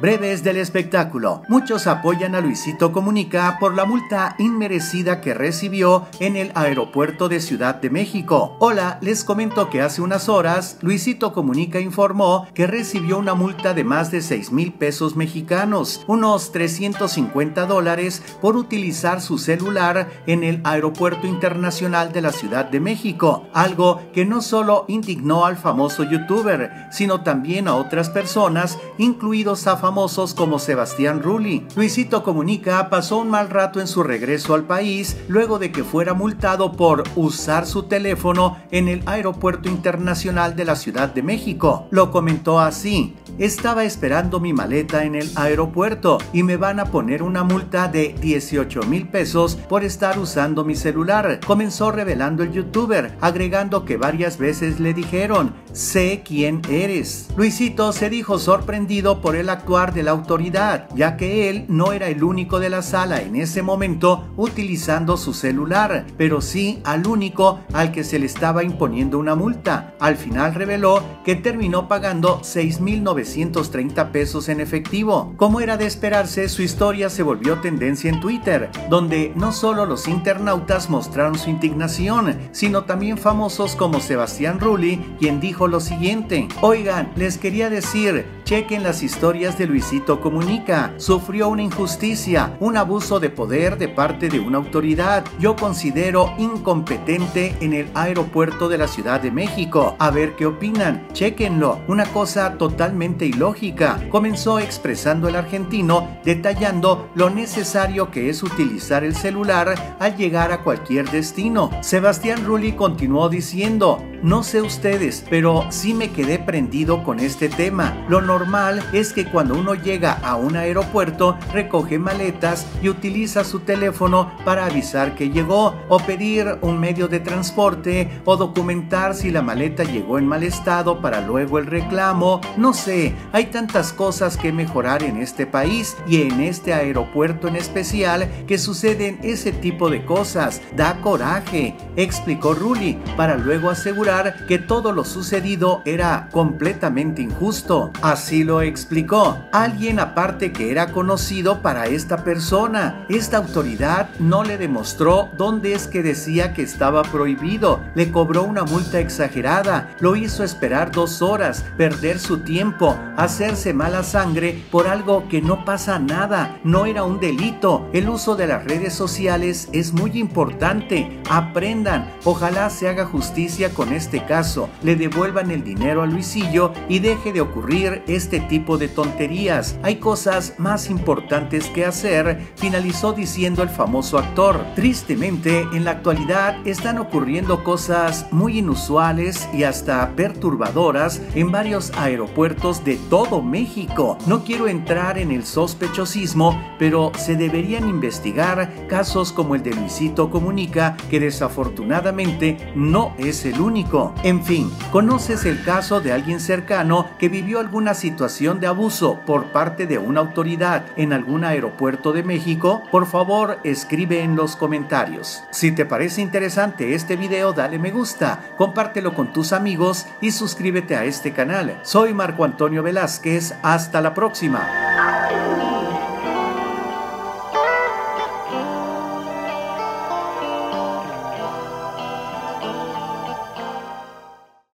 Breves del espectáculo. Muchos apoyan a Luisito Comunica por la multa inmerecida que recibió en el aeropuerto de Ciudad de México. Hola, les comento que hace unas horas Luisito Comunica informó que recibió una multa de más de 6 mil pesos mexicanos, unos 350 dólares por utilizar su celular en el aeropuerto internacional de la Ciudad de México, algo que no solo indignó al famoso youtuber, sino también a otras personas, incluidos a famosos como Sebastián Rulli. Luisito Comunica pasó un mal rato en su regreso al país luego de que fuera multado por usar su teléfono en el Aeropuerto Internacional de la Ciudad de México. Lo comentó así. Estaba esperando mi maleta en el aeropuerto y me van a poner una multa de 18 mil pesos por estar usando mi celular. Comenzó revelando el youtuber, agregando que varias veces le dijeron, sé quién eres. Luisito se dijo sorprendido por el actuar de la autoridad, ya que él no era el único de la sala en ese momento utilizando su celular, pero sí al único al que se le estaba imponiendo una multa. Al final reveló que terminó pagando 6.900 130 pesos en efectivo. Como era de esperarse, su historia se volvió tendencia en Twitter, donde no solo los internautas mostraron su indignación, sino también famosos como Sebastián Rulli, quien dijo lo siguiente, oigan, les quería decir, chequen las historias de Luisito Comunica, sufrió una injusticia, un abuso de poder de parte de una autoridad, yo considero incompetente en el aeropuerto de la Ciudad de México, a ver qué opinan, chequenlo, una cosa totalmente y lógica, comenzó expresando el argentino detallando lo necesario que es utilizar el celular al llegar a cualquier destino. Sebastián Rulli continuó diciendo, no sé ustedes, pero sí me quedé prendido con este tema. Lo normal es que cuando uno llega a un aeropuerto, recoge maletas y utiliza su teléfono para avisar que llegó o pedir un medio de transporte o documentar si la maleta llegó en mal estado para luego el reclamo. No sé, hay tantas cosas que mejorar en este país y en este aeropuerto en especial que suceden ese tipo de cosas. Da coraje, explicó Rulli, para luego asegurar que todo lo sucedido era completamente injusto. Así lo explicó. Alguien aparte que era conocido para esta persona. Esta autoridad no le demostró dónde es que decía que estaba prohibido. Le cobró una multa exagerada. Lo hizo esperar dos horas, perder su tiempo, hacerse mala sangre por algo que no pasa nada. No era un delito. El uso de las redes sociales es muy importante. Aprendan. Ojalá se haga justicia con este caso le devuelvan el dinero a Luisillo y deje de ocurrir este tipo de tonterías. Hay cosas más importantes que hacer, finalizó diciendo el famoso actor. Tristemente, en la actualidad están ocurriendo cosas muy inusuales y hasta perturbadoras en varios aeropuertos de todo México. No quiero entrar en el sospechosismo, pero se deberían investigar casos como el de Luisito Comunica, que desafortunadamente no es el único en fin, ¿conoces el caso de alguien cercano que vivió alguna situación de abuso por parte de una autoridad en algún aeropuerto de México? Por favor, escribe en los comentarios. Si te parece interesante este video, dale me gusta, compártelo con tus amigos y suscríbete a este canal. Soy Marco Antonio Velázquez, hasta la próxima.